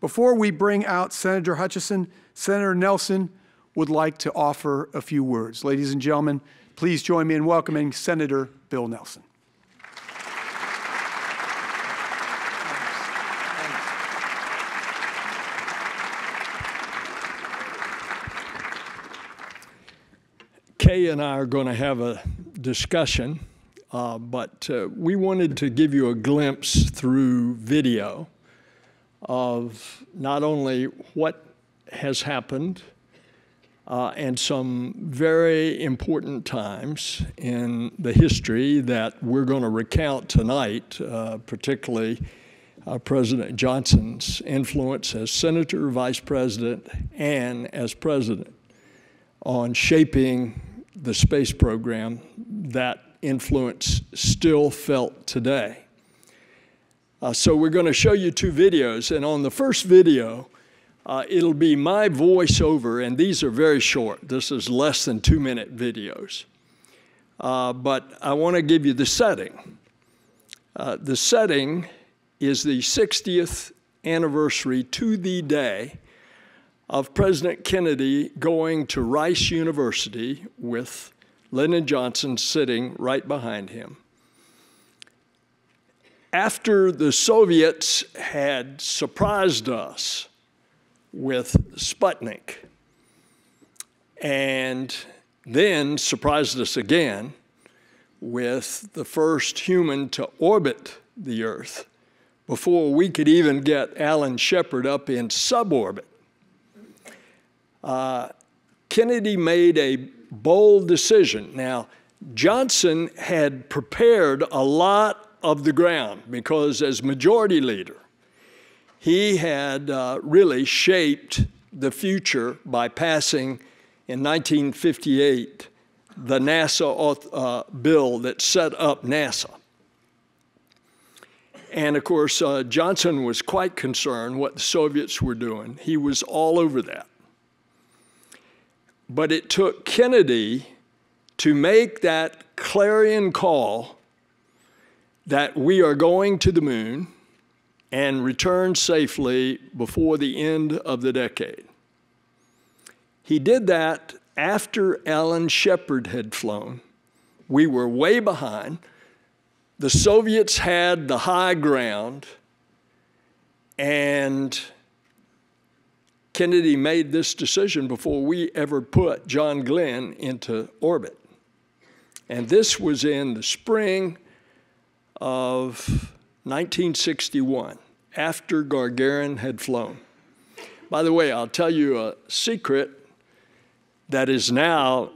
Before we bring out Senator Hutchison, Senator Nelson would like to offer a few words. Ladies and gentlemen, please join me in welcoming Senator Bill Nelson. Kay and I are going to have a discussion, uh, but uh, we wanted to give you a glimpse through video of not only what has happened uh, and some very important times in the history that we're going to recount tonight, uh, particularly uh, President Johnson's influence as senator, vice president, and as president on shaping the space program, that influence still felt today. Uh, so we're going to show you two videos, and on the first video, uh, it'll be my voiceover, and these are very short. This is less than two minute videos. Uh, but I want to give you the setting. Uh, the setting is the 60th anniversary to the day of President Kennedy going to Rice University with Lyndon Johnson sitting right behind him. After the Soviets had surprised us with Sputnik and then surprised us again with the first human to orbit the Earth before we could even get Alan Shepard up in suborbit uh, Kennedy made a bold decision. Now, Johnson had prepared a lot of the ground because, as majority leader, he had uh, really shaped the future by passing in 1958 the NASA uh, bill that set up NASA. And of course, uh, Johnson was quite concerned what the Soviets were doing. He was all over that. But it took Kennedy to make that clarion call that we are going to the moon and return safely before the end of the decade. He did that after Alan Shepard had flown. We were way behind. The Soviets had the high ground, and Kennedy made this decision before we ever put John Glenn into orbit. And this was in the spring of 1961, after Gagarin had flown. By the way, I'll tell you a secret that is now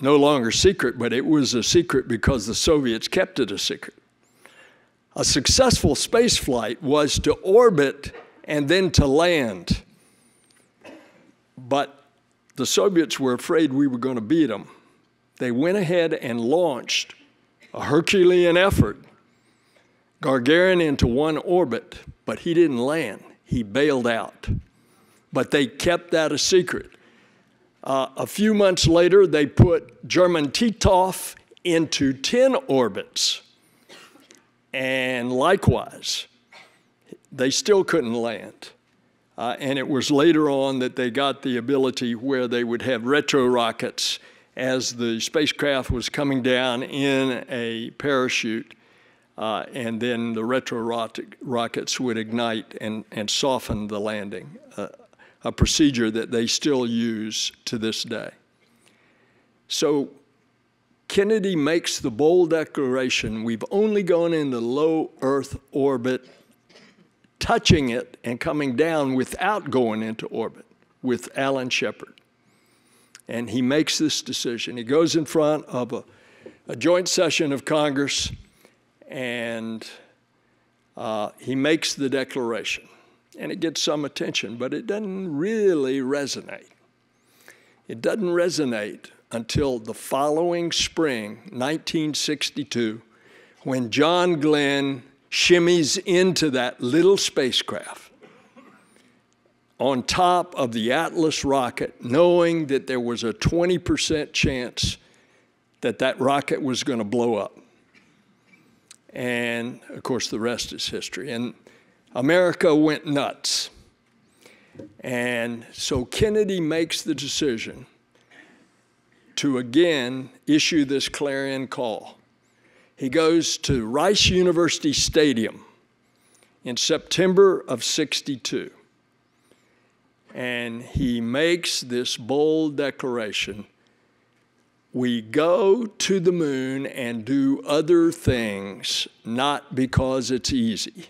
no longer secret, but it was a secret because the Soviets kept it a secret. A successful space flight was to orbit and then to land. But the Soviets were afraid we were going to beat them. They went ahead and launched a Herculean effort, Gagarin into one orbit, but he didn't land. He bailed out. But they kept that a secret. Uh, a few months later, they put German Titov into 10 orbits. And likewise, they still couldn't land. Uh, and it was later on that they got the ability where they would have retro rockets as the spacecraft was coming down in a parachute. Uh, and then the retro rockets would ignite and, and soften the landing, uh, a procedure that they still use to this day. So Kennedy makes the bold declaration we've only gone into low Earth orbit touching it and coming down without going into orbit with Alan Shepard. And he makes this decision. He goes in front of a, a joint session of Congress and uh, he makes the declaration. And it gets some attention, but it doesn't really resonate. It doesn't resonate until the following spring, 1962, when John Glenn shimmies into that little spacecraft on top of the Atlas rocket, knowing that there was a 20% chance that that rocket was going to blow up. And of course, the rest is history. And America went nuts. And so Kennedy makes the decision to again issue this clarion call. He goes to Rice University Stadium in September of 62. And he makes this bold declaration we go to the moon and do other things, not because it's easy,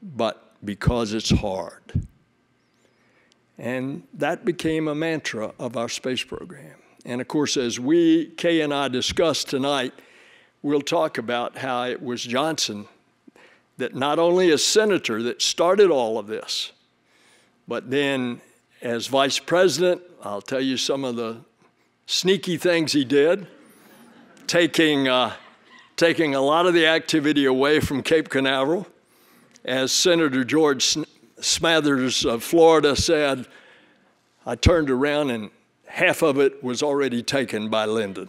but because it's hard. And that became a mantra of our space program. And of course, as we, Kay and I, discussed tonight, we'll talk about how it was Johnson that not only as senator that started all of this, but then as vice president, I'll tell you some of the sneaky things he did, taking, uh, taking a lot of the activity away from Cape Canaveral. As Senator George Smathers of Florida said, I turned around and half of it was already taken by Lyndon.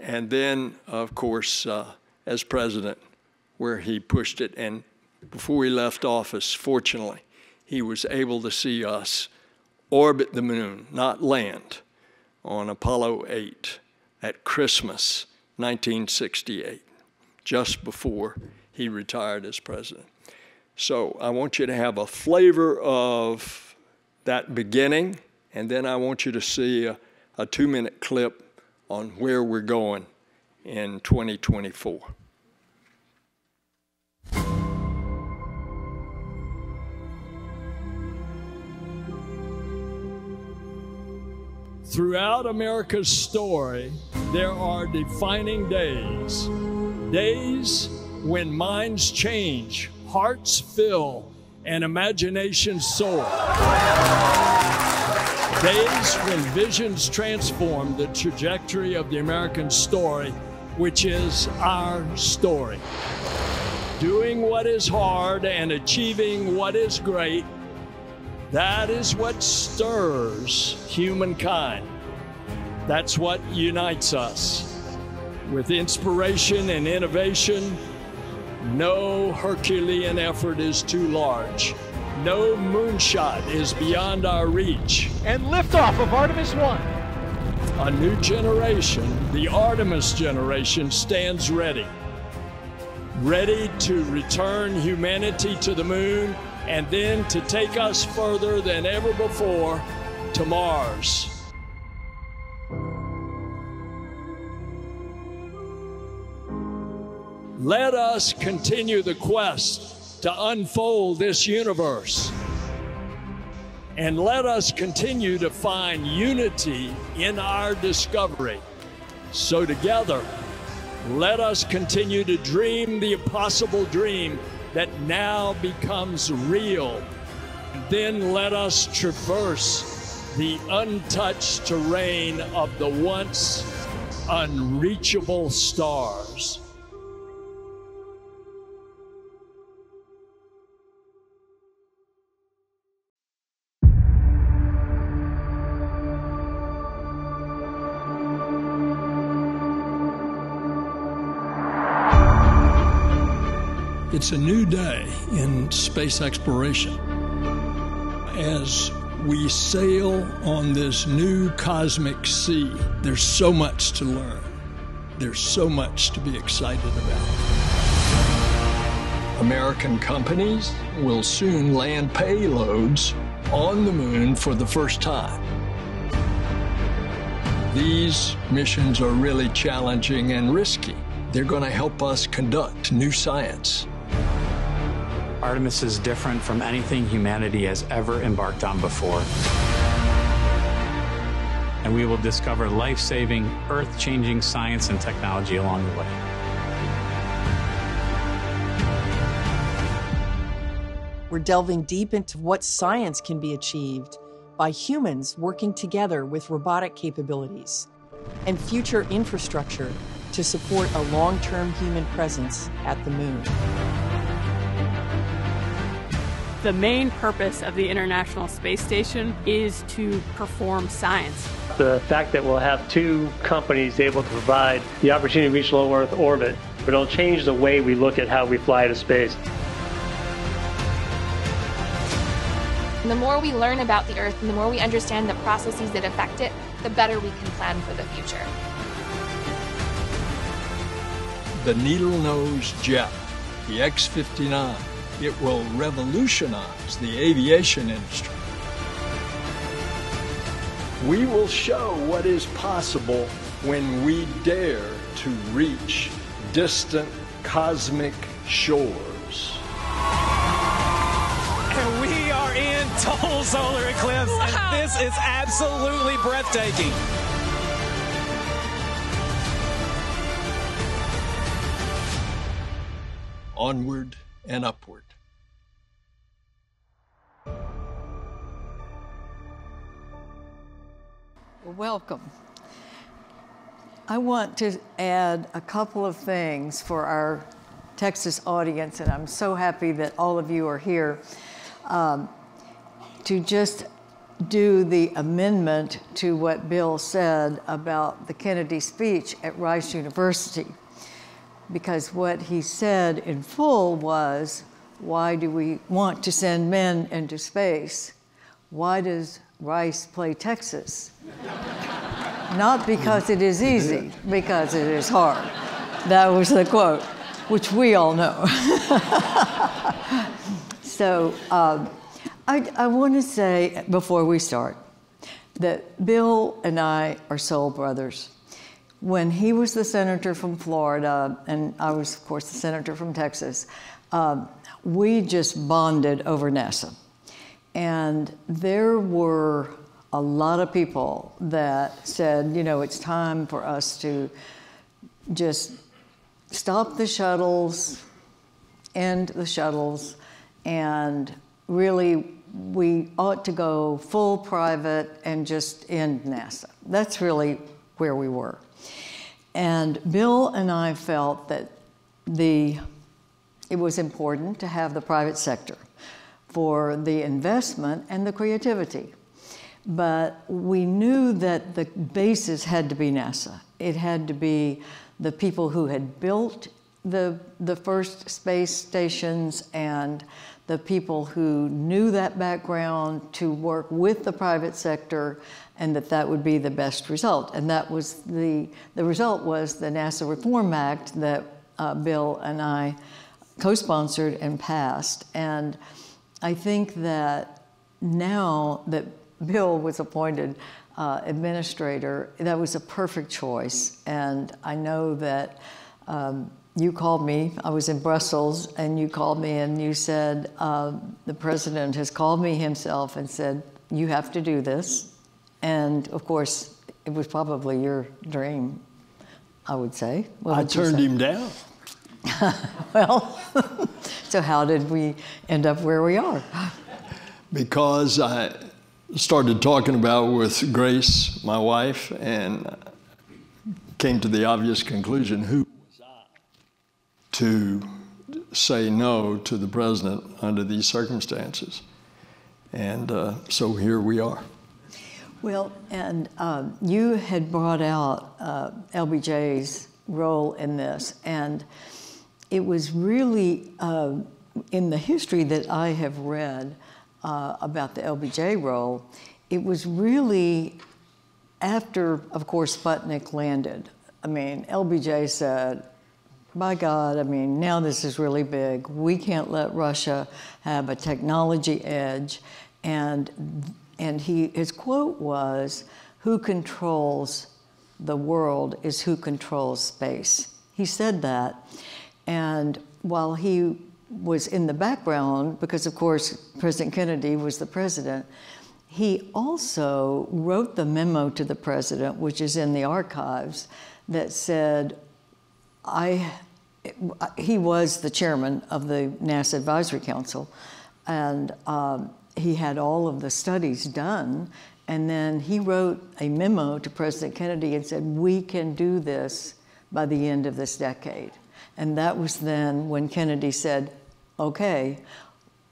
and then, of course, uh, as president, where he pushed it. And before he left office, fortunately, he was able to see us orbit the moon, not land, on Apollo 8 at Christmas 1968, just before he retired as president. So I want you to have a flavor of that beginning, and then I want you to see a, a two minute clip on where we're going in 2024. Throughout America's story, there are defining days. Days when minds change, hearts fill, and imaginations soar. Days when visions transform the trajectory of the American story, which is our story. Doing what is hard and achieving what is great that is what stirs humankind. That's what unites us. With inspiration and innovation, no Herculean effort is too large. No moonshot is beyond our reach. And liftoff of Artemis 1. A new generation, the Artemis generation, stands ready. Ready to return humanity to the moon and then to take us further than ever before to Mars. Let us continue the quest to unfold this universe. And let us continue to find unity in our discovery. So, together, let us continue to dream the impossible dream that now becomes real. Then let us traverse the untouched terrain of the once unreachable stars. It's a new day in space exploration. As we sail on this new cosmic sea, there's so much to learn. There's so much to be excited about. American companies will soon land payloads on the moon for the first time. These missions are really challenging and risky. They're going to help us conduct new science. Artemis is different from anything humanity has ever embarked on before. And we will discover life saving, earth changing science and technology along the way. We're delving deep into what science can be achieved by humans working together with robotic capabilities and future infrastructure to support a long term human presence at the moon the main purpose of the International Space Station is to perform science. The fact that we'll have two companies able to provide the opportunity to reach low Earth orbit, but it'll change the way we look at how we fly to space. And the more we learn about the Earth and the more we understand the processes that affect it, the better we can plan for the future. The needle nose jet, the X 59, it will revolutionize the aviation industry. We will show what is possible when we dare to reach distant cosmic shores. And we are in total solar eclipse, Wow. and this is absolutely breathtaking. Onward and upward. Welcome. I want to add a couple of things for our Texas audience, and I'm so happy that all of you are here um, to just do the amendment to what Bill said about the Kennedy speech at Rice University. Because what he said in full was, why do we want to send men into space? Why does Rice play Texas? Not because it is easy, because it is hard. That was the quote, which we all know. so um, I, I want to say before we start that Bill and I are soul brothers. When he was the senator from Florida, and I was, of course, the senator from Texas, um, we just bonded over NASA. And there were a lot of people that said, you know, it's time for us to just stop the shuttles, end the shuttles, and really we ought to go full private and just end NASA. That's really where we were. And Bill and I felt that the it was important to have the private sector for the investment and the creativity. But we knew that the basis had to be NASA. It had to be the people who had built the, the first space stations and the people who knew that background to work with the private sector and that that would be the best result. And that was the, the result was the NASA Reform Act that uh, Bill and I co-sponsored and passed. And I think that now that Bill was appointed uh, administrator, that was a perfect choice. And I know that um, you called me, I was in Brussels, and you called me and you said, uh, the president has called me himself and said, you have to do this. And of course, it was probably your dream, I would say. What I would turned say? him down. Well, so how did we end up where we are? because I started talking about with Grace, my wife, and came to the obvious conclusion who was I to say no to the president under these circumstances? And uh, so here we are. Well, and um, you had brought out uh, LBJ's role in this, and it was really uh, in the history that I have read uh, about the LBJ role. It was really after, of course, Sputnik landed. I mean, LBJ said, by God, I mean, now this is really big. We can't let Russia have a technology edge. And, and he, his quote was, Who controls the world is who controls space. He said that. And while he was in the background, because of course President Kennedy was the president, he also wrote the memo to the president, which is in the archives, that said, I, he was the chairman of the NASA Advisory Council, and um, he had all of the studies done. And then he wrote a memo to President Kennedy and said, We can do this by the end of this decade. And that was then when Kennedy said, Okay,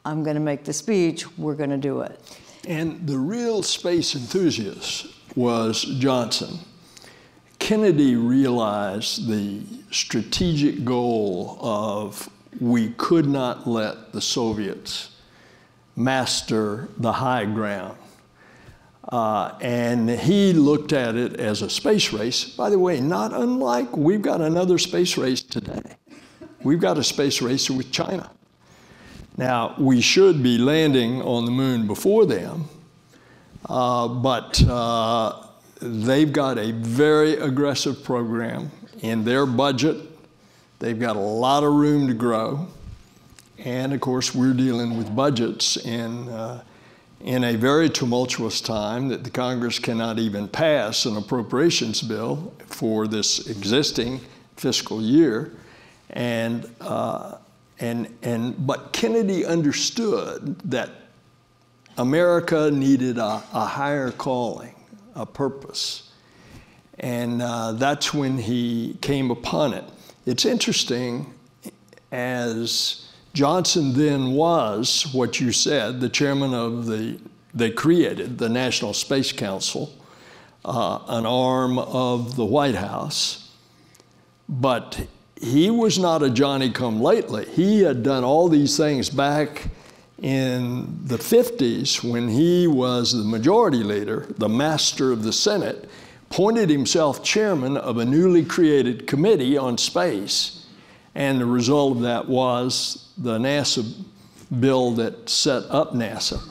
I'm going to make the speech, we're going to do it. And the real space enthusiast was Johnson. Kennedy realized the strategic goal of we could not let the Soviets master the high ground. Uh, and he looked at it as a space race. By the way, not unlike we've got another space race today. We've got a space race with China. Now, we should be landing on the moon before them, uh, but uh, they've got a very aggressive program in their budget. They've got a lot of room to grow. And of course, we're dealing with budgets uh, in a very tumultuous time that the Congress cannot even pass an appropriations bill for this existing fiscal year. And, uh, and, and, but Kennedy understood that America needed a, a higher calling, a purpose. And uh, that's when he came upon it. It's interesting as Johnson then was what you said, the chairman of the, they created the National Space Council, uh, an arm of the White House. But he was not a Johnny come lately. He had done all these things back in the 50s when he was the majority leader, the master of the Senate, appointed himself chairman of a newly created committee on space. And the result of that was the NASA bill that set up NASA.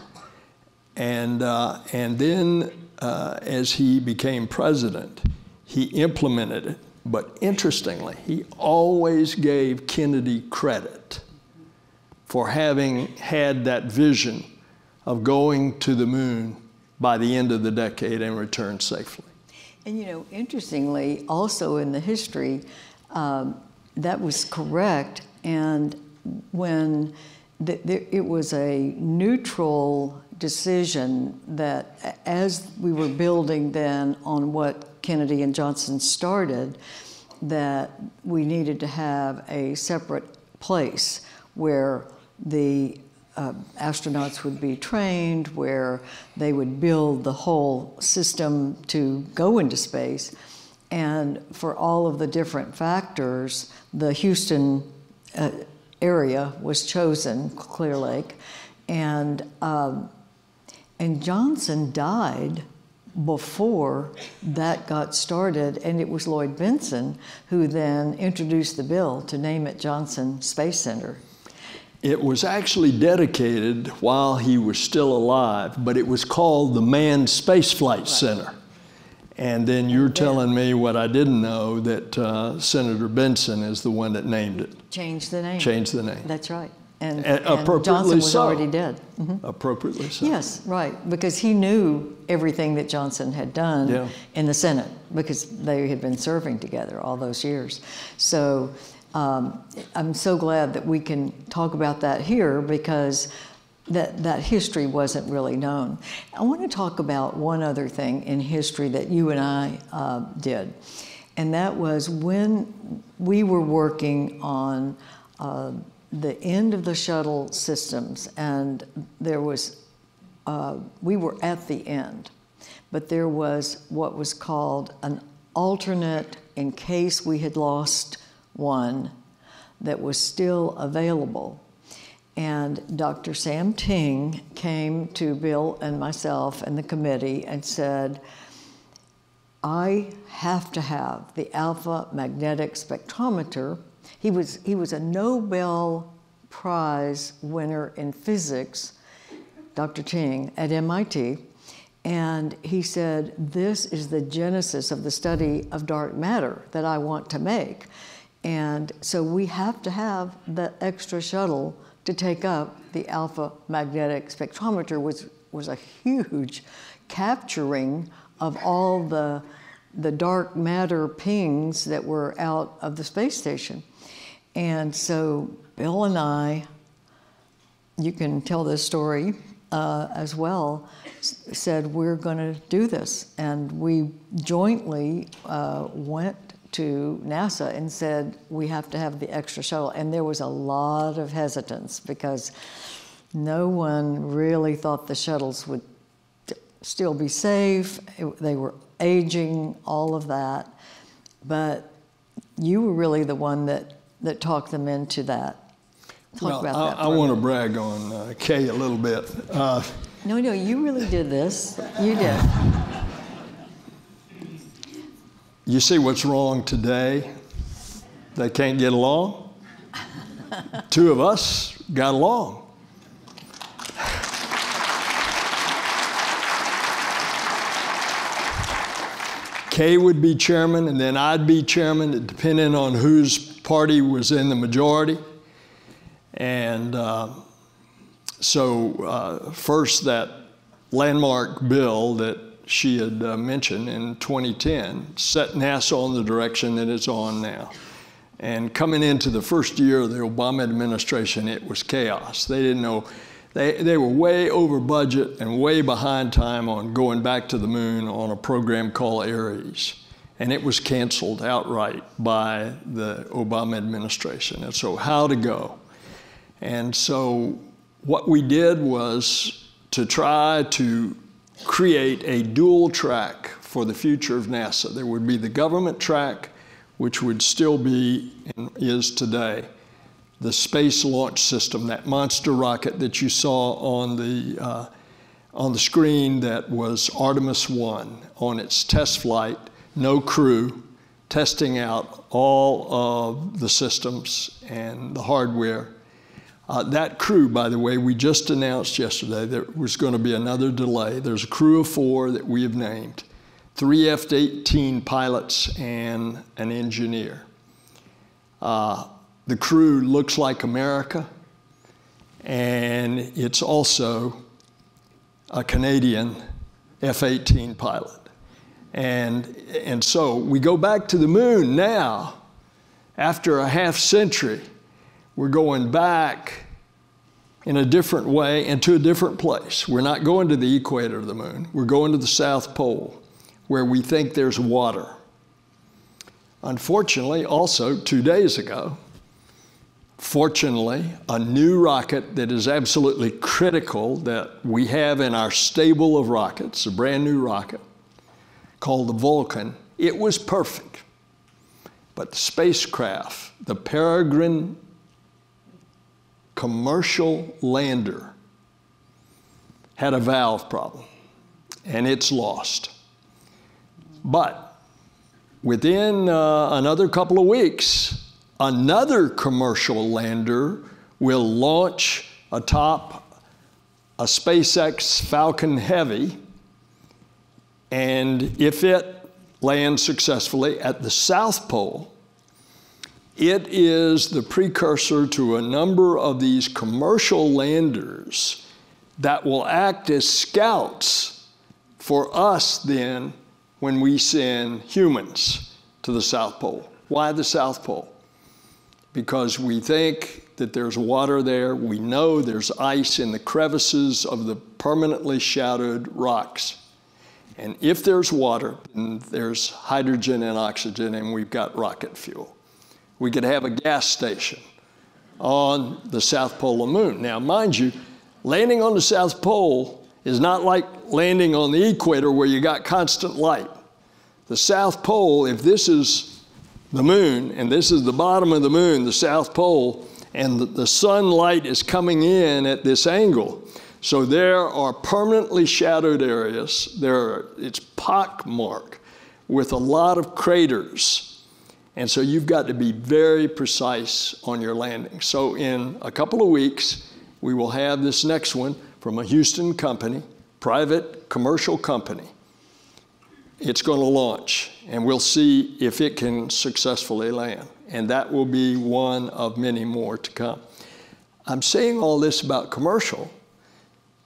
And, uh, and then uh, as he became president, he implemented it. But interestingly, he always gave Kennedy credit for having had that vision of going to the moon by the end of the decade and return safely. And you know, interestingly, also in the history, um, that was correct. And when the, the, it was a neutral decision that as we were building then on what Kennedy and Johnson started, that we needed to have a separate place where the uh, astronauts would be trained, where they would build the whole system to go into space. And for all of the different factors, the Houston uh, area was chosen, Clear Lake, and um, and Johnson died before that got started, and it was Lloyd Bentsen who then introduced the bill to name it Johnson Space Center. It was actually dedicated while he was still alive, but it was called the Manned Spaceflight right. Center. And then you're telling me what I didn't know that uh, Senator Bentsen is the one that named it. Changed the name. Changed the name. That's right. And, and, and Johnson was so. already dead. Mm-hmm. Appropriately so. Yes, right. Because he knew everything that Johnson had done yeah. in the Senate because they had been serving together all those years. So um, I'm so glad that we can talk about that here because that, that history wasn't really known. I want to talk about one other thing in history that you and I uh, did, and that was when we were working on uh, the end of the shuttle systems, and there was, uh, we were at the end, but there was what was called an alternate in case we had lost one that was still available. And Dr. Sam Ting came to Bill and myself and the committee and said, I have to have the alpha magnetic spectrometer. He was, he was a Nobel Prize winner in physics, Dr. Ting, at MIT. And he said, This is the genesis of the study of dark matter that I want to make. And so we have to have the extra shuttle to take up the alpha magnetic spectrometer was, was a huge capturing of all the, the dark matter pings that were out of the space station. And so Bill and I, you can tell this story uh, as well, said we're going to do this. And we jointly uh, went to NASA and said, we have to have the extra shuttle. And there was a lot of hesitance because no one really thought the shuttles would still be safe. It, they were aging, all of that. But you were really the one that, that talked them into that. talk Well, about I, that. I want to brag on uh, Kay a little bit. Uh, No, no, you really did this. You did. You see what's wrong today? They can't get along. Two of us got along. Kay would be chairman, and then I'd be chairman, depending on whose party was in the majority. And uh, so, uh, first, that landmark bill that she had uh, mentioned in 2010 set NASA on the direction that it's on now. And coming into the first year of the Obama administration, it was chaos. They didn't know, they, they were way over budget and way behind time on going back to the moon on a program called Ares. And it was canceled outright by the Obama administration. And so, how to go? And so, what we did was to try to create a dual track for the future of NASA. There would be the government track, which would still be and is today the Space Launch System, that monster rocket that you saw on the, uh, on the screen that was Artemis 1 on its test flight, no crew, testing out all of the systems and the hardware. Uh, that crew, by the way, we just announced yesterday there was going to be another delay. There's a crew of four that we have named three F 18 pilots and an engineer. Uh, the crew looks like America, and it's also a Canadian F 18 pilot. And, and so we go back to the moon now, after a half century, we're going back in a different way and to a different place. We're not going to the equator of the moon, we're going to the South Pole, where we think there's water. Unfortunately, also two days ago, fortunately, a new rocket that is absolutely critical that we have in our stable of rockets, a brand new rocket called the Vulcan, it was perfect. But the spacecraft, the Peregrine commercial lander, had a valve problem and it's lost. But within uh, another couple of weeks, another commercial lander will launch atop a SpaceX Falcon Heavy. And if it lands successfully at the South Pole, it is the precursor to a number of these commercial landers that will act as scouts for us then when we send humans to the South Pole. Why the South Pole? Because we think that there's water there. We know there's ice in the crevices of the permanently shadowed rocks. And if there's water, there's hydrogen and oxygen, and we've got rocket fuel. We could have a gas station on the South Pole of the Moon. Now, mind you, landing on the South Pole is not like landing on the equator where you got constant light. The South Pole, if this is the moon and this is the bottom of the moon, the South Pole, and the, the sunlight is coming in at this angle. So there are permanently shadowed areas. There are, it's pockmarked with a lot of craters. And so you've got to be very precise on your landing. So in a couple of weeks, we will have this next one from a Houston company, private commercial company. It's going to launch, and we'll see if it can successfully land. And that will be one of many more to come. I'm saying all this about commercial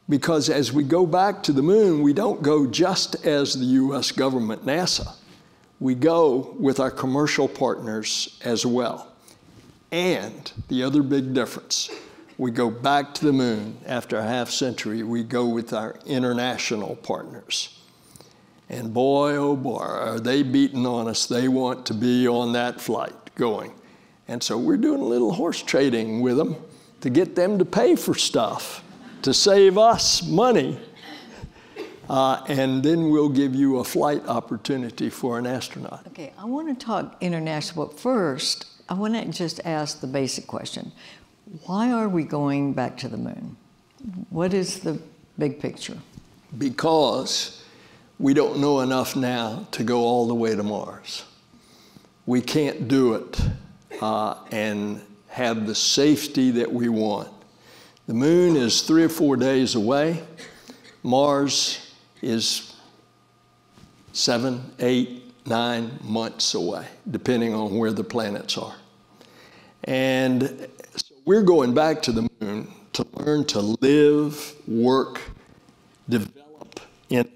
because as we go back to the moon, we don't go just as the US government, NASA. We go with our commercial partners as well. And the other big difference, we go back to the moon after a half century, we go with our international partners. And boy, oh boy, are they beating on us. They want to be on that flight going. And so we're doing a little horse trading with them to get them to pay for stuff, to save us money. Uh, and then we'll give you a flight opportunity for an astronaut. Okay, I want to talk international, but first, I want to just ask the basic question. why are we going back to the moon? What is the big picture? Because we don't know enough now to go all the way to Mars. We can't do it uh, and have the safety that we want. The moon is three or four days away. Mars is seven, eight, nine months away, depending on where the planets are. And so we're going back to the moon to learn to live, work, develop, invent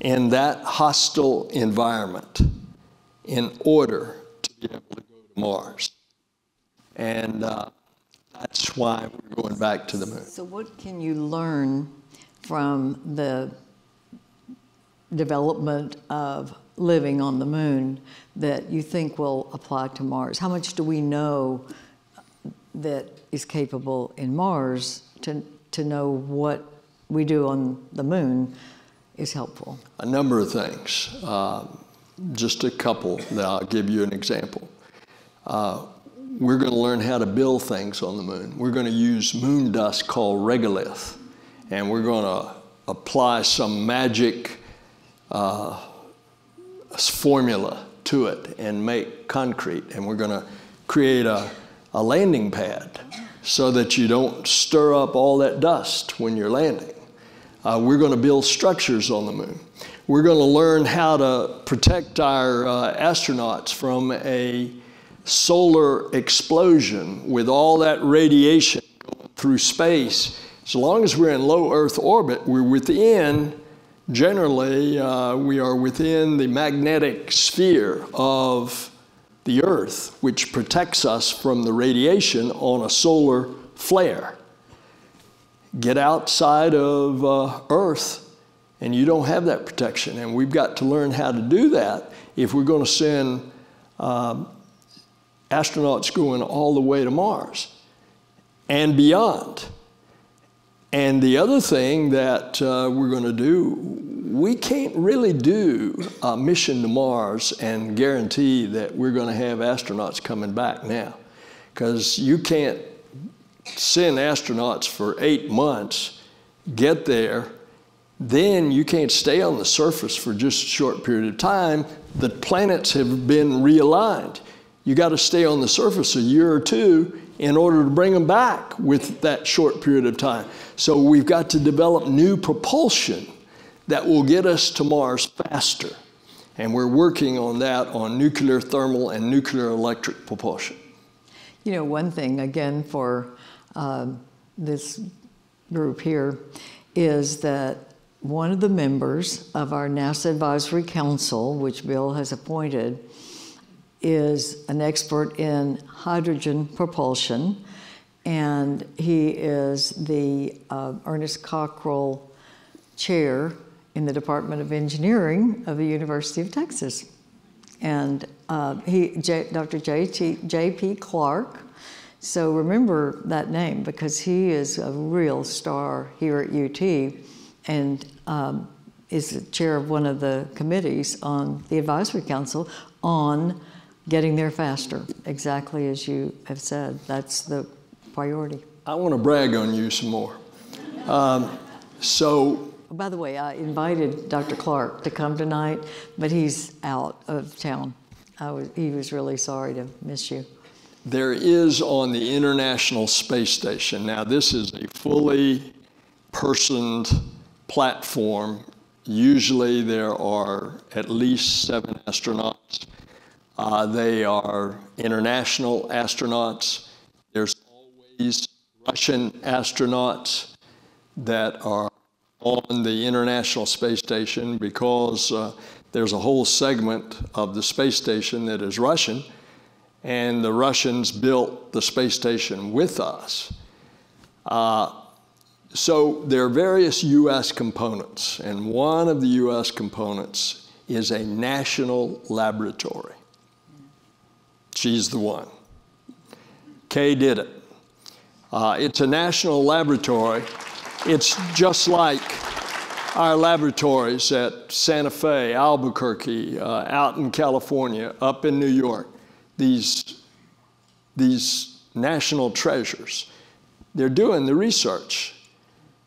in that hostile environment in order to be able to go to Mars. And uh, that's why we're going back to the moon. So, what can you learn from the development of living on the moon that you think will apply to Mars? How much do we know that is capable in Mars to, to know what we do on the moon is helpful? A number of things. Uh, just a couple that I'll give you an example. Uh, we're going to learn how to build things on the moon. We're going to use moon dust called regolith, and we're going to apply some magic uh, formula to it and make concrete. And we're going to create a, a landing pad so that you don't stir up all that dust when you're landing. Uh, we're going to build structures on the moon. We're going to learn how to protect our uh, astronauts from a solar explosion with all that radiation through space. As long as we're in low Earth orbit, we're within, generally, uh, we are within the magnetic sphere of the Earth, which protects us from the radiation on a solar flare. Get outside of uh, Earth and you don't have that protection. And we've got to learn how to do that if we're going to send um, astronauts going all the way to Mars and beyond. And the other thing that uh, we're going to do, we can't really do a mission to Mars and guarantee that we're going to have astronauts coming back now. Because you can't send astronauts for eight months, get there, then you can't stay on the surface for just a short period of time. The planets have been realigned. You got to stay on the surface a year or two in order to bring them back with that short period of time. So we've got to develop new propulsion that will get us to Mars faster. And we're working on that on nuclear thermal and nuclear electric propulsion. You know, one thing, again, for uh, this group here is that one of the members of our NASA Advisory Council, which Bill has appointed, is an expert in hydrogen propulsion, and he is the uh, Ernest Cockrell Chair in the Department of Engineering of the University of Texas. And uh, he, J, Dr. J.P. Clarke. So remember that name because he is a real star here at UT and um, is the chair of one of the committees on the advisory council on getting there faster, exactly as you have said. That's the priority. I want to brag on you some more. Um, so, by the way, I invited Dr. Clarke to come tonight, but he's out of town. Was, he was really sorry to miss you. There is on the International Space Station, now, this is a fully personed platform. Usually, there are at least seven astronauts uh, they are international astronauts. There's always Russian astronauts that are on the International Space Station because uh, there's a whole segment of the space station that is Russian, and the Russians built the space station with us. Uh, so there are various U.S. components, and one of the U.S. components is a national laboratory. She's the one. Kay did it. Uh, it's a national laboratory. It's just like our laboratories at Santa Fe, Albuquerque, uh, out in California, up in New York. These, these national treasures. They're doing the research.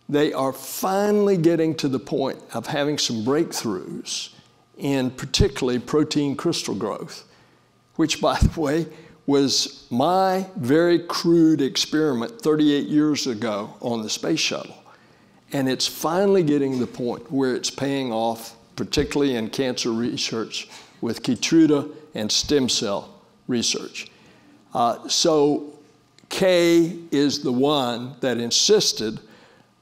They are finally getting to the point of having some breakthroughs in particularly protein crystal growth, which, by the way, was my very crude experiment 38 years ago on the space shuttle. And it's finally getting the point where it's paying off, particularly in cancer research with Keytruda and stem cell research. Uh, so Kay is the one that insisted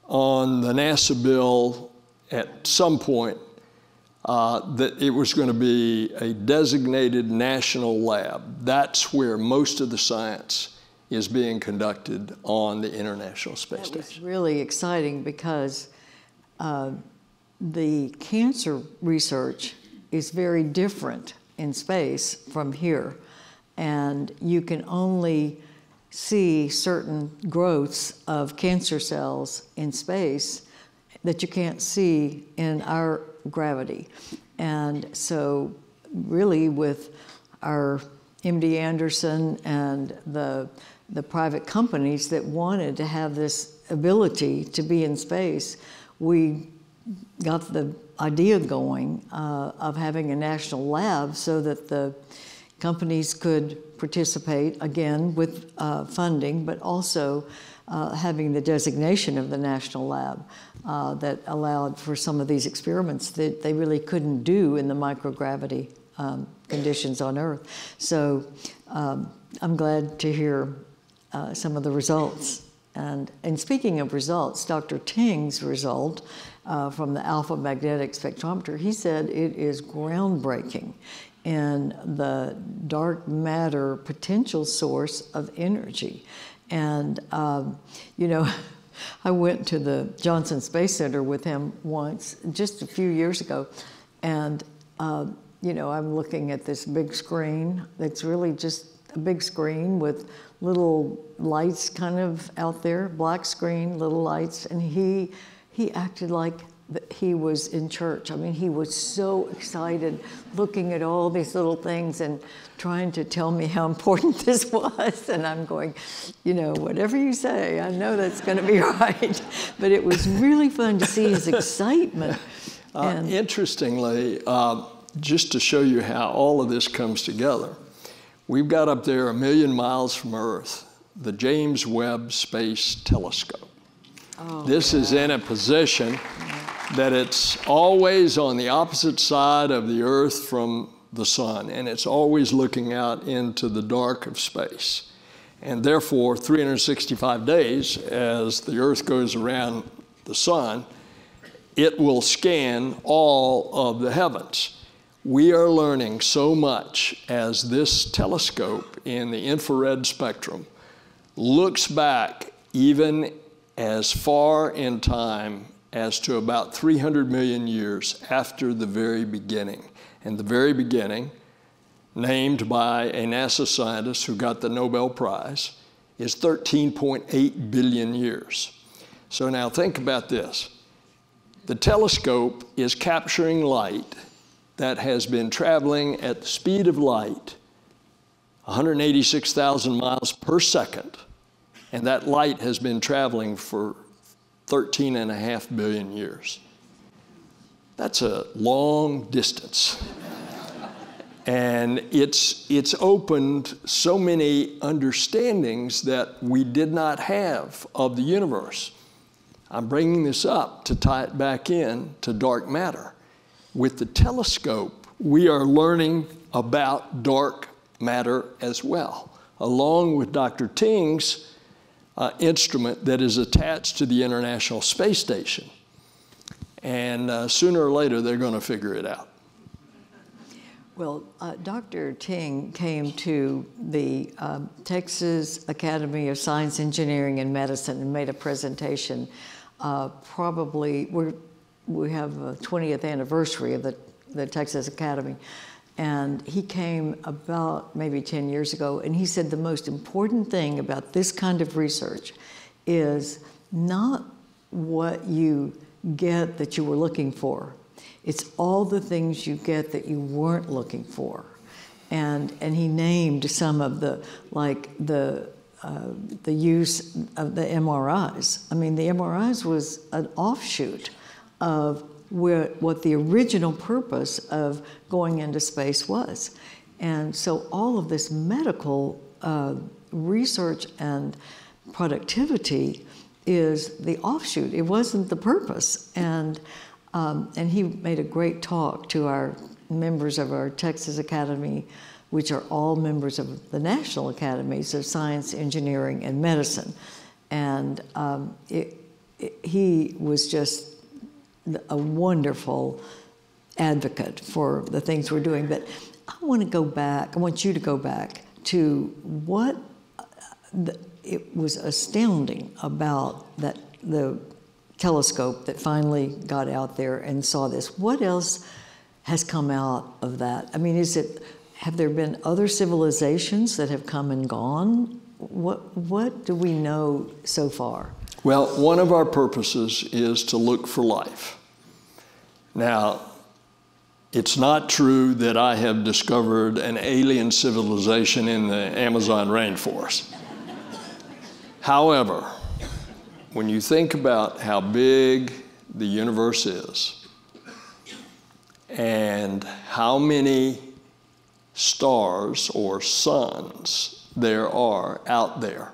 on the NASA bill at some point uh, that it was going to be a designated national lab. That's where most of the science is being conducted on the International Space that Station. was really exciting because uh, the cancer research is very different in space from here. And you can only see certain growths of cancer cells in space that you can't see in our gravity. And so, really, with our MD Anderson and the, the private companies that wanted to have this ability to be in space, we got the idea going uh, of having a national lab so that the companies could participate again with uh, funding, but also uh, having the designation of the national lab uh, that allowed for some of these experiments that they really couldn't do in the microgravity um, conditions on Earth. So um, I'm glad to hear uh, some of the results. And, and speaking of results, Dr. Ting's result uh, from the alpha magnetic spectrometer, he said it is groundbreaking in the dark matter potential source of energy. And, um, you know, I went to the Johnson Space Center with him once, just a few years ago, and, uh, you know, I'm looking at this big screen that's really just a big screen with little lights kind of out there, black screen, little lights, and he, he acted like he was in church. I mean, he was so excited looking at all these little things and trying to tell me how important this was. And I'm going, you know, whatever you say, I know that's going to be right. But it was really fun to see his excitement. Uh, interestingly, uh, just to show you how all of this comes together, we've got up there a million miles from Earth the James Webb Space Telescope. Oh, this God. is in a position that it's always on the opposite side of the earth from the sun, and it's always looking out into the dark of space. And therefore, 365 days, as the earth goes around the sun, it will scan all of the heavens. We are learning so much as this telescope in the infrared spectrum looks back even as far in time as to about 300 million years after the very beginning. And the very beginning, named by a NASA scientist who got the Nobel Prize, is 13.8 billion years. So now think about this. The telescope is capturing light that has been traveling at the speed of light 186,000 miles per second, and that light has been traveling for 13 and a half billion years. That's a long distance. and it's, it's opened so many understandings that we did not have of the universe. I'm bringing this up to tie it back in to dark matter. With the telescope, we are learning about dark matter as well, along with Dr. Ting's uh, instrument that is attached to the International Space Station. And uh, sooner or later, they're going to figure it out. Well, uh, Dr. Ting came to the uh, Texas Academy of Science, Engineering, and Medicine and made a presentation. Uh, probably, we we have a 20th anniversary of the, the Texas Academy. And he came about maybe 10 years ago, and he said the most important thing about this kind of research is not what you get that you were looking for, it's all the things you get that you weren't looking for. And, and he named some of the, like the uh, the use of the MRIs. I mean, the MRIs was an offshoot of where, what the original purpose of going into space was. And so all of this medical uh, research and productivity is the offshoot. It wasn't the purpose. And, um, and he made a great talk to our members of our Texas Academy, which are all members of the National Academies of Science, Engineering, and Medicine. And um, it, it, he was just a wonderful advocate for the things we're doing. But I want to go back, I want you to go back to what the, it was astounding about that the telescope that finally got out there and saw this. What else has come out of that? I mean, is it have there been other civilizations that have come and gone? What what do we know so far? Well, one of our purposes is to look for life. Now, it's not true that I have discovered an alien civilization in the Amazon rainforest. However, when you think about how big the universe is and how many stars or suns there are out there,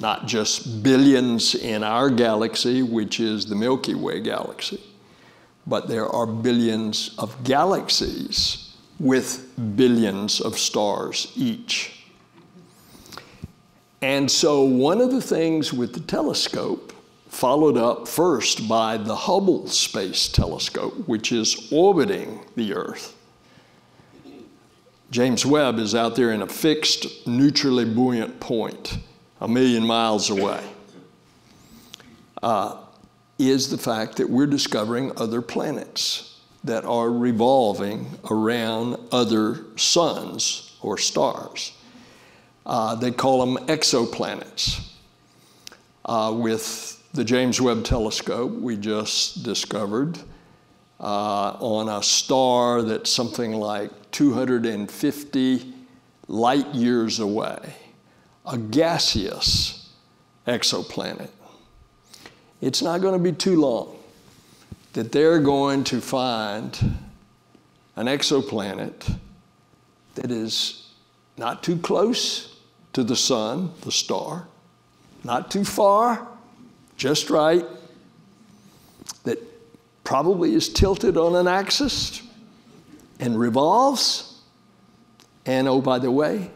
not just billions in our galaxy, which is the Milky Way galaxy, but there are billions of galaxies with billions of stars each. And so, one of the things with the telescope, followed up first by the Hubble Space Telescope, which is orbiting the Earth. James Webb is out there in a fixed, neutrally buoyant point a million miles away. Uh, is the fact that we're discovering other planets that are revolving around other suns or stars. Uh, they call them exoplanets. Uh, with the James Webb Telescope, we just discovered uh, on a star that's something like 250 light years away, a gaseous exoplanet it's not going to be too long that they're going to find an exoplanet that is not too close to the sun, the star, not too far, just right, that probably is tilted on an axis and revolves. And oh, by the way,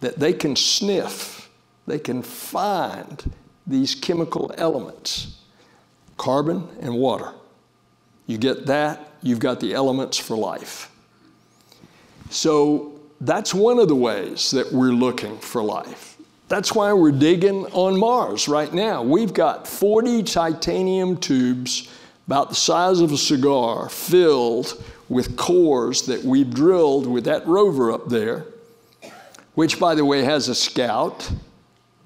that they can sniff, they can find these chemical elements carbon and water. You get that, you've got the elements for life. So that's one of the ways that we're looking for life. That's why we're digging on Mars right now. We've got 40 titanium tubes about the size of a cigar filled with cores that we've drilled with that rover up there, which, by the way, has a scout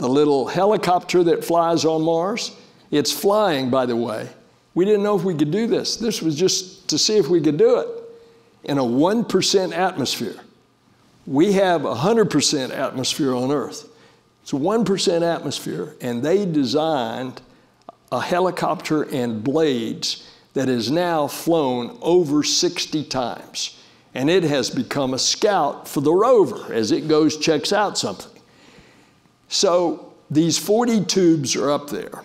the little helicopter that flies on Mars. It's flying, by the way. We didn't know if we could do this. This was just to see if we could do it in a 1% atmosphere. We have a 100% atmosphere on Earth. It's a 1% atmosphere, and they designed a helicopter and blades that has now flown over 60 times. And it has become a scout for the rover as it goes, checks out something. So these 40 tubes are up there.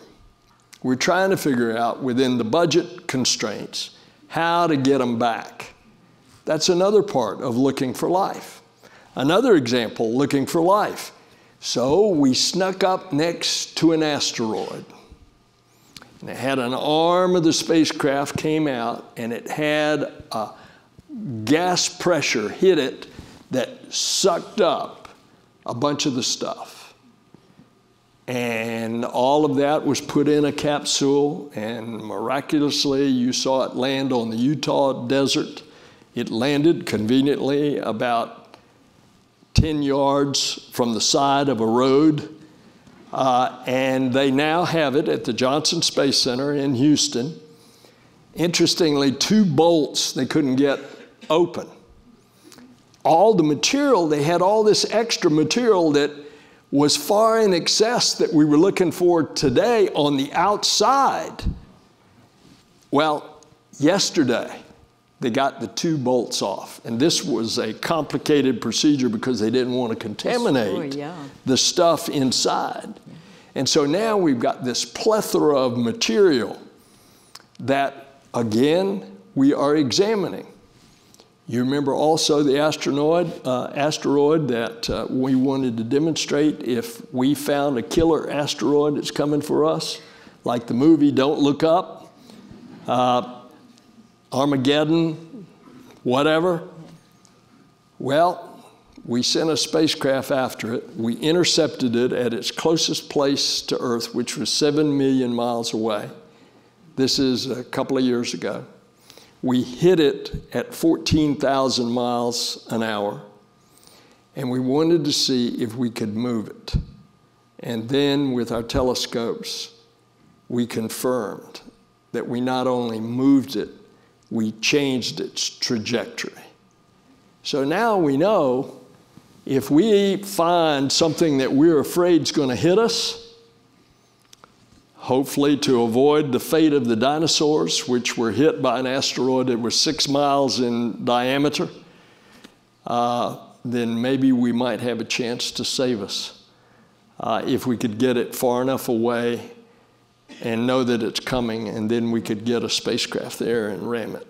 We're trying to figure out within the budget constraints how to get them back. That's another part of looking for life. Another example, looking for life. So we snuck up next to an asteroid. And it had an arm of the spacecraft came out and it had a gas pressure hit it that sucked up a bunch of the stuff. And all of that was put in a capsule, and miraculously, you saw it land on the Utah desert. It landed conveniently about 10 yards from the side of a road. Uh, and they now have it at the Johnson Space Center in Houston. Interestingly, two bolts they couldn't get open. All the material, they had all this extra material that was far in excess that we were looking for today on the outside. Well, yesterday, they got the two bolts off. And this was a complicated procedure because they didn't want to contaminate yeah. the stuff inside. And so now we've got this plethora of material that, again, we are examining. You remember also the asteroid, uh, asteroid that uh, we wanted to demonstrate if we found a killer asteroid that's coming for us, like the movie Don't Look Up, uh, Armageddon, whatever. Well, we sent a spacecraft after it. We intercepted it at its closest place to Earth, which was seven million miles away. This is a couple of years ago. We hit it at 14,000 miles an hour, and we wanted to see if we could move it. And then, with our telescopes, we confirmed that we not only moved it, we changed its trajectory. So now we know if we find something that we're afraid is going to hit us, hopefully to avoid the fate of the dinosaurs, which were hit by an asteroid that was six miles in diameter, uh, then maybe we might have a chance to save us uh, if we could get it far enough away and know that it's coming, and then we could get a spacecraft there and ram it.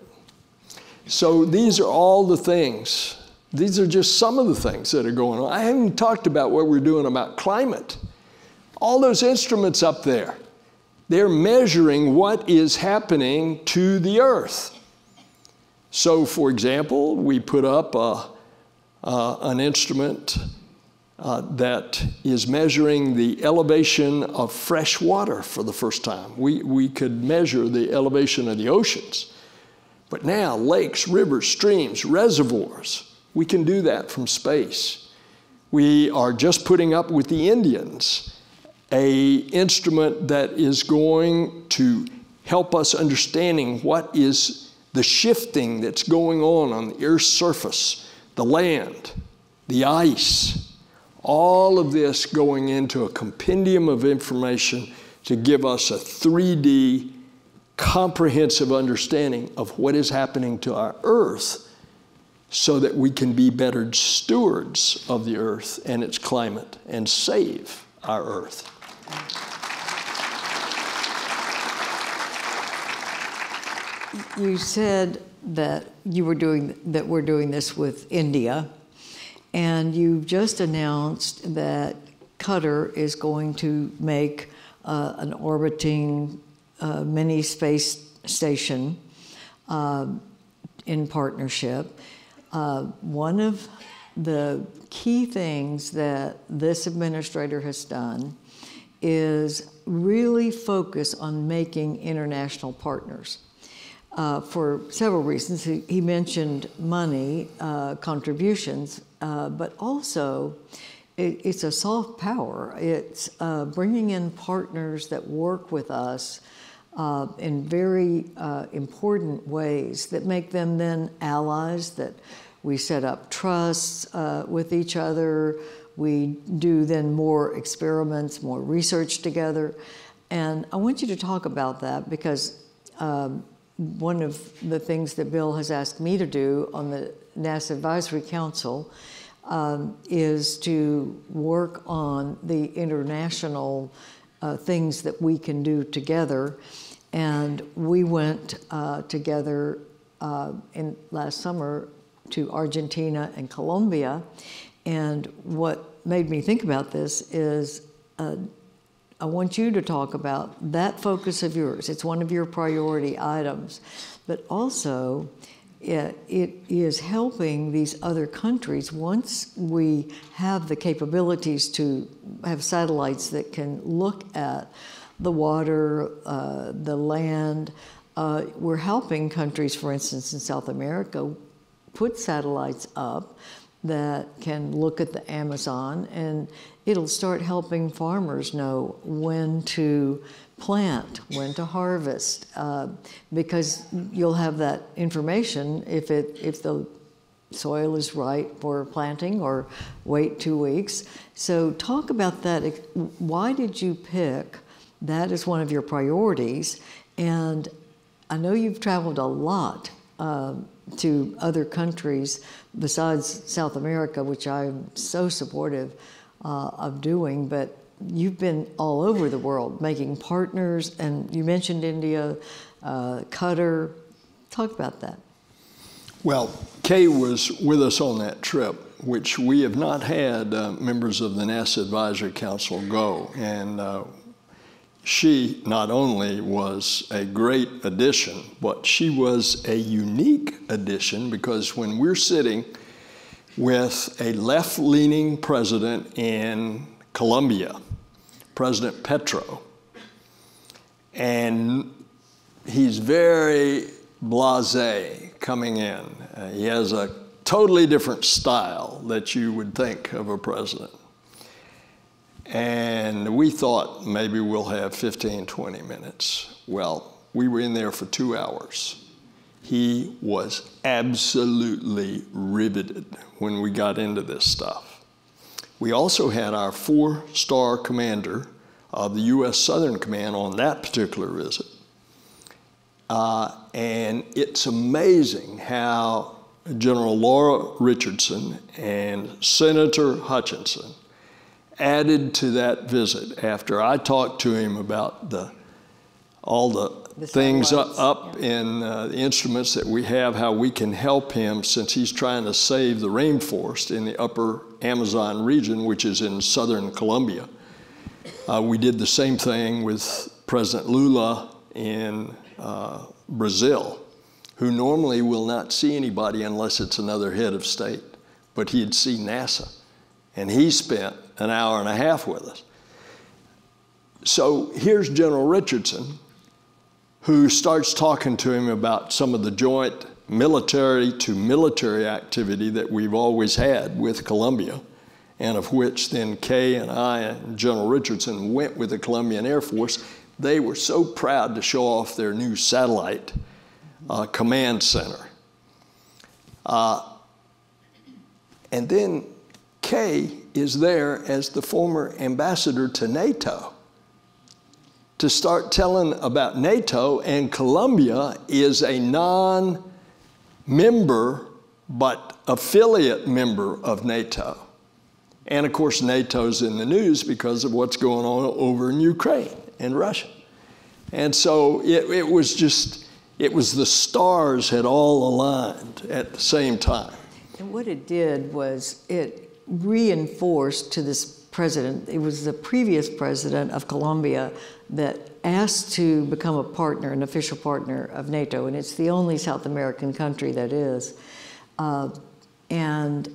So these are all the things. These are just some of the things that are going on. I haven't talked about what we're doing about climate. All those instruments up there, they're measuring what is happening to the earth. So, for example, we put up a, uh, an instrument uh, that is measuring the elevation of fresh water for the first time. We, we could measure the elevation of the oceans. But now, lakes, rivers, streams, reservoirs, we can do that from space. We are just putting up with the Indians a instrument that is going to help us understanding what is the shifting that's going on on the earth's surface, the land, the ice, all of this going into a compendium of information to give us a 3D comprehensive understanding of what is happening to our earth so that we can be better stewards of the earth and its climate and save our earth. You said that you were doing that we're doing this with India, and you've just announced that Qatar is going to make uh, an orbiting uh, mini space station uh, in partnership. Uh, one of the key things that this administrator has done is really focus on making international partners. Uh, for several reasons. He, he mentioned money, uh, contributions, uh, but also it, it's a soft power. It's uh, bringing in partners that work with us uh, in very uh, important ways that make them then allies, that we set up trusts with each other. We do then more experiments, more research together. And I want you to talk about that because um, one of the things that Bill has asked me to do on the NASA Advisory Council um, is to work on the international uh, things that we can do together. And we went uh, together uh, in last summer to Argentina and Colombia. And what made me think about this is uh, I want you to talk about that focus of yours. It's one of your priority items, but also it, it is helping these other countries once we have the capabilities to have satellites that can look at the water, uh, the land. Uh, we're helping countries, for instance, in South America, put satellites up that can look at the Amazon and it'll start helping farmers know when to plant, when to harvest, uh, because you'll have that information if it if the soil is right for planting or wait two weeks. So, talk about that. Why did you pick that as one of your priorities? And I know you've traveled a lot um, to other countries besides South America, which I'm so supportive uh, of doing, but you've been all over the world making partners, and you mentioned India, uh, Qatar. Talk about that. Well, Kay was with us on that trip, which we have not had uh, members of the NASA Advisory Council go. And uh, she not only was a great addition, but she was a unique addition because when we're sitting with a left leaning president in Colombia, President Petro, and he's very blase coming in. Uh, he has a totally different style that you would think of a president. And we thought maybe we'll have 15, 20 minutes. Well, we were in there for two hours. He was absolutely riveted when we got into this stuff. We also had our four star commander of the U.S. Southern Command on that particular visit. Uh, and it's amazing how General Laura Richardson and Senator Hutchison added to that visit after I talked to him about the all the, the things up, up yeah. in uh, the instruments that we have, how we can help him since he's trying to save the rainforest in the upper Amazon region, which is in southern Colombia. Uh, we did the same thing with President Lula in uh, Brazil, who normally will not see anybody unless it's another head of state, but he'd see NASA. And he spent an hour and a half with us. So here's General Richardson, who starts talking to him about some of the joint military to military activity that we've always had with Colombia, and of which then Kay and I and General Richardson went with the Colombian Air Force. They were so proud to show off their new satellite uh, command center. Uh, and then Kay is there as the former ambassador to NATO to start telling about NATO, and Colombia is a non member but affiliate member of NATO. And of course, NATO's in the news because of what's going on over in Ukraine and Russia. And so it, it was just, it was the stars had all aligned at the same time. And what it did was it reinforced to this president, it was the previous president of Colombia that asked to become a partner, an official partner of NATO, and it's the only South American country that is. Uh, and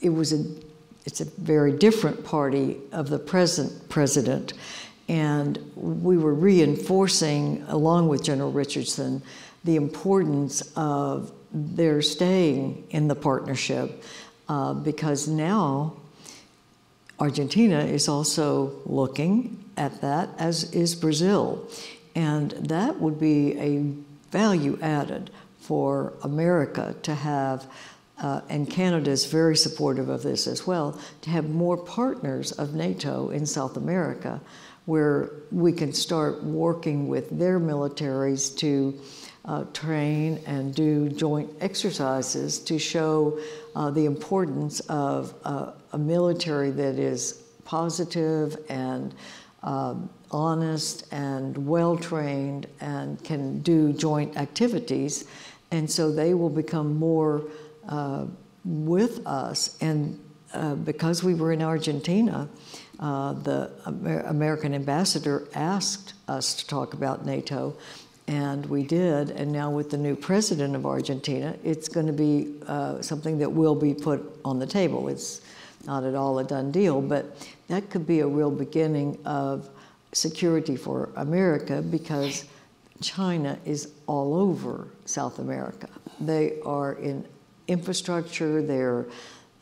it was a, it's a very different party of the present president. And we were reinforcing, along with General Richardson, the importance of their staying in the partnership uh, because now Argentina is also looking at that, as is Brazil. And that would be a value added for America to have, uh, and Canada is very supportive of this as well, to have more partners of NATO in South America where we can start working with their militaries to uh, train and do joint exercises to show uh, the importance of uh, a military that is positive and um, honest and well trained and can do joint activities. And so they will become more uh, with us. And uh, because we were in Argentina, uh, the Amer American ambassador asked us to talk about NATO, and we did. And now, with the new president of Argentina, it's going to be uh, something that will be put on the table. It's not at all a done deal, but that could be a real beginning of security for America because China is all over South America. They are in infrastructure, they're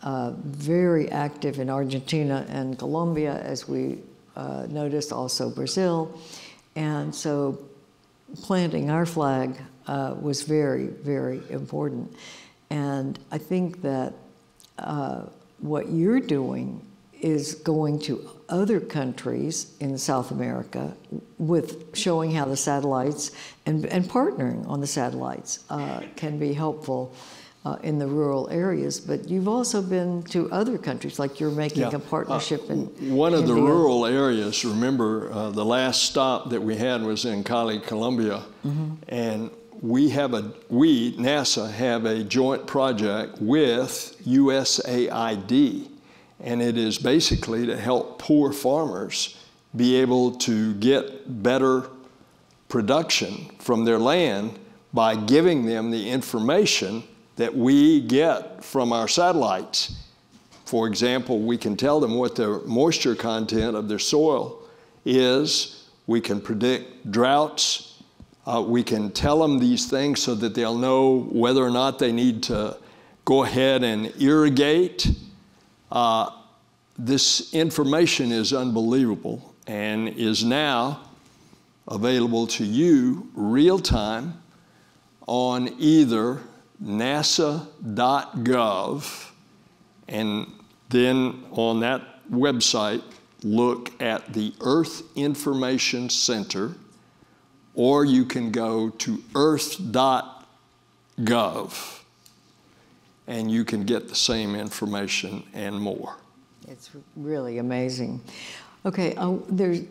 uh, very active in Argentina and Colombia, as we uh, noticed, also Brazil. And so planting our flag uh, was very, very important. And I think that uh, what you're doing is going to other countries in South America with showing how the satellites and, and partnering on the satellites uh, can be helpful uh, in the rural areas. But you've also been to other countries, like you're making Yeah. a partnership in One of the rural areas, remember, uh, the last stop that we had was in Cali, Colombia. And we have a, we, NASA, have a joint project with USAID. And it is basically to help poor farmers be able to get better production from their land by giving them the information that we get from our satellites. For example, we can tell them what the moisture content of their soil is. We can predict droughts. Uh, we can tell them these things so that they'll know whether or not they need to go ahead and irrigate. Uh, this information is unbelievable and is now available to you real time on either nasa.gov and then on that website look at the Earth Information Center or you can go to earth.gov and you can get the same information and more. It's really amazing. Okay, uh, there's,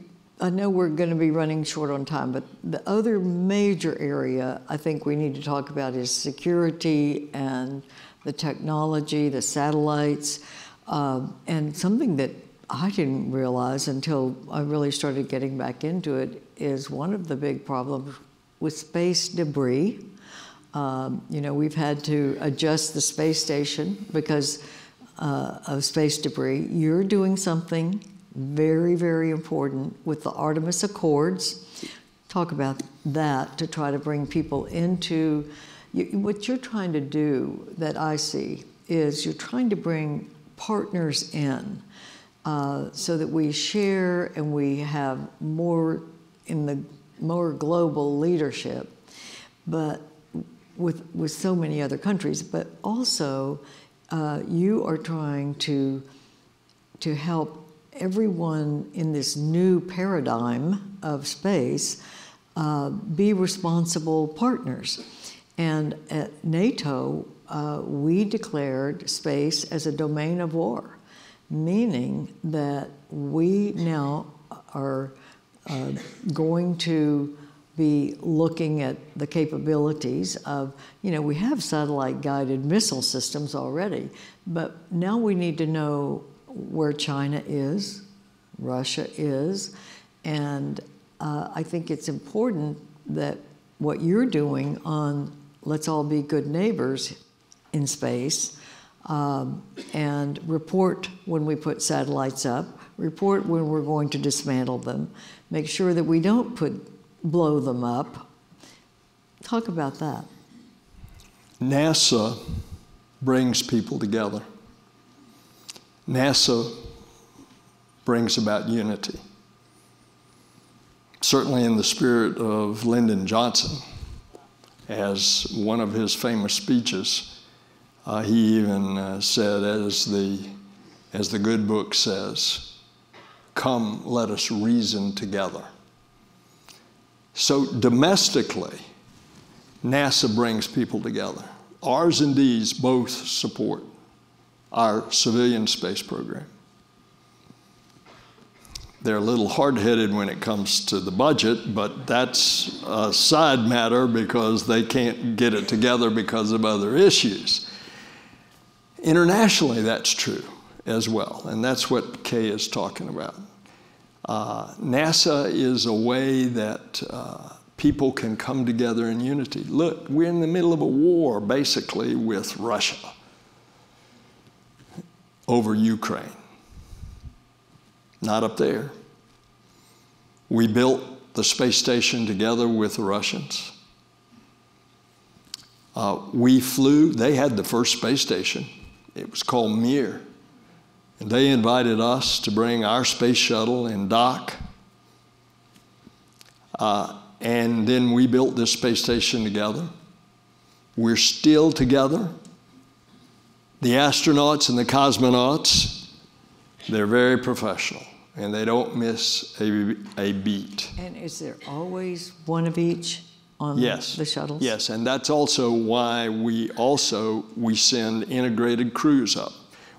I know we're going to be running short on time, but the other major area I think we need to talk about is security and the technology, the satellites, um, and something that I didn't realize until I really started getting back into it is one of the big problems with space debris. Um, you know, we've had to adjust the space station because uh, of space debris. You're doing something very, very important with the Artemis Accords. Talk about that to try to bring people into you, what you're trying to do that I see is you're trying to bring partners in uh, so that we share and we have more in the more global leadership, but with with so many other countries. But also, uh, you are trying to to help everyone in this new paradigm of space uh, be responsible partners. And at NATO, uh, we declared space as a domain of war, meaning that we now are uh, going to be looking at the capabilities of, you know, we have satellite guided missile systems already, but now we need to know where China is, Russia is, and uh, I think it's important that what you're doing on let's all be good neighbors in space um, and report when we put satellites up, report when we're going to dismantle them, make sure that we don't put blow them up. Talk about that. NASA brings people together. NASA brings about unity. Certainly, in the spirit of Lyndon Johnson, as one of his famous speeches, uh, he even uh, said, as the, as the good book says, Come, let us reason together. So, domestically, NASA brings people together. R's and D's both support our civilian space program. They're a little hard headed when it comes to the budget, but that's a side matter because they can't get it together because of other issues. Internationally, that's true as well, and that's what Kay is talking about. Uh, NASA is a way that uh, people can come together in unity. Look, we're in the middle of a war basically with Russia over Ukraine. Not up there. We built the space station together with the Russians. Uh, we flew, they had the first space station. It was called Mir. And they invited us to bring our space shuttle and dock. Uh, and then we built this space station together. We're still together. The astronauts and the cosmonauts, they're very professional and they don't miss a, a beat. And is there always one of each on yes. the shuttles? Yes, and that's also why we also we send integrated crews up.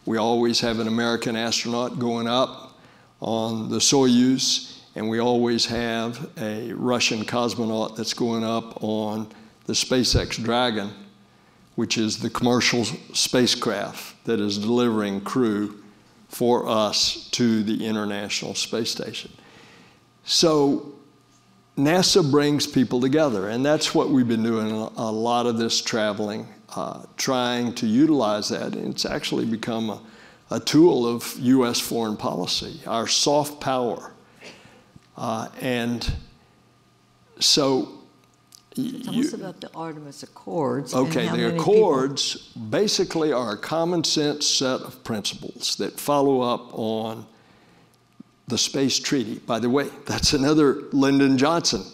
We always have an American astronaut going up on the Soyuz, and we always have a Russian cosmonaut that's going up on the SpaceX Dragon, which is the commercial spacecraft that is delivering crew for us to the International Space Station. So NASA brings people together, and that's what we've been doing a lot of this traveling, uh, trying to utilize that. And it's actually become a, a, tool of U.S. foreign policy, our soft power. Uh, and so Tell us about the Artemis Accords. Okay, the Accords people... basically are a common sense set of principles that follow up on the Space Treaty. By the way, that's another Lyndon Johnson.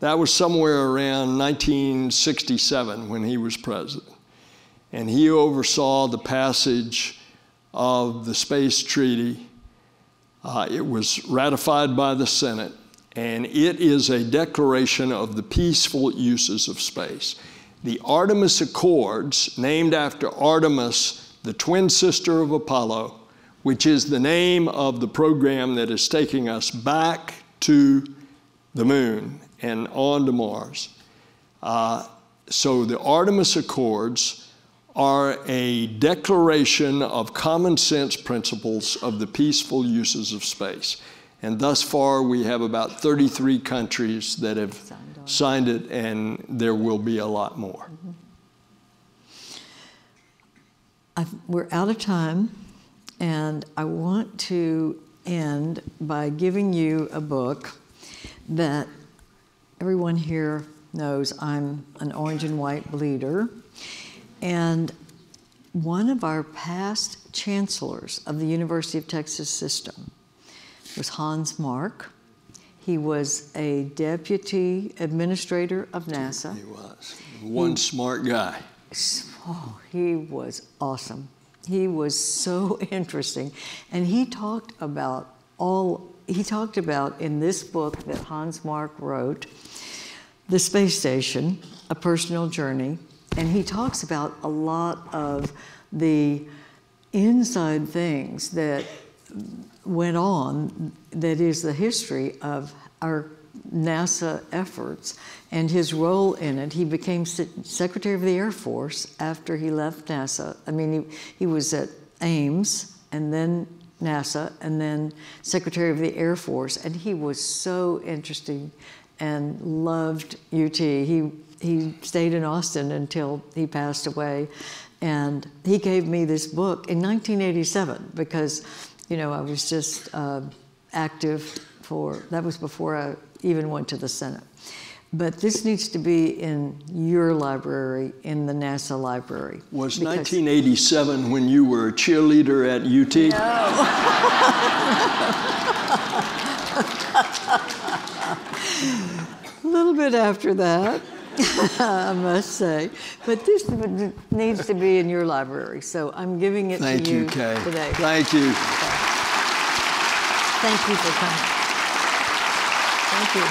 That was somewhere around 1967 when he was president. And he oversaw the passage of the Space Treaty. Uh, it was ratified by the Senate and it is a declaration of the peaceful uses of space. The Artemis Accords, named after Artemis, the twin sister of Apollo, which is the name of the program that is taking us back to the moon and on to Mars. Uh, so the Artemis Accords are a declaration of common sense principles of the peaceful uses of space. And thus far, we have about 33 countries that have signed, it, and there will be a lot more. Mm-hmm. we're out of time, and I want to end by giving you a book that everyone here knows I'm an orange and white bleeder. And one of our past chancellors of the University of Texas system was Hans Mark. He was a deputy administrator of NASA. He was. One he, smart guy. Oh, he was awesome. He was so interesting. And he talked about all, he talked about in this book that Hans Mark wrote, The Space Station, A Personal Journey. And he talks about a lot of the inside things that went on that is the history of our NASA efforts and his role in it. He became Secretary of the Air Force after he left NASA. I mean, he, he was at Ames and then NASA and then Secretary of the Air Force, and he was so interesting and loved UT. He, he stayed in Austin until he passed away. And he gave me this book in 1987 because you know, I was just uh, active for, that was before I even went to the Senate. But this needs to be in your library, in the NASA library. Was 1987 when you were a cheerleader at UT? No. a little bit after that. I must say. But this needs to be in your library, so I'm giving it Thank to you, you, Kay. today. Thank you. Thank you for coming. Thank you.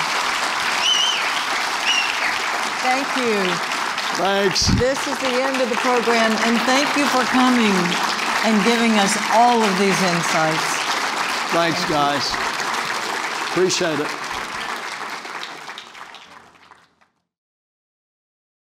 Thank you. Thanks. This is the end of the program, and thank you for coming and giving us all of these insights. Thanks, guys. Appreciate it.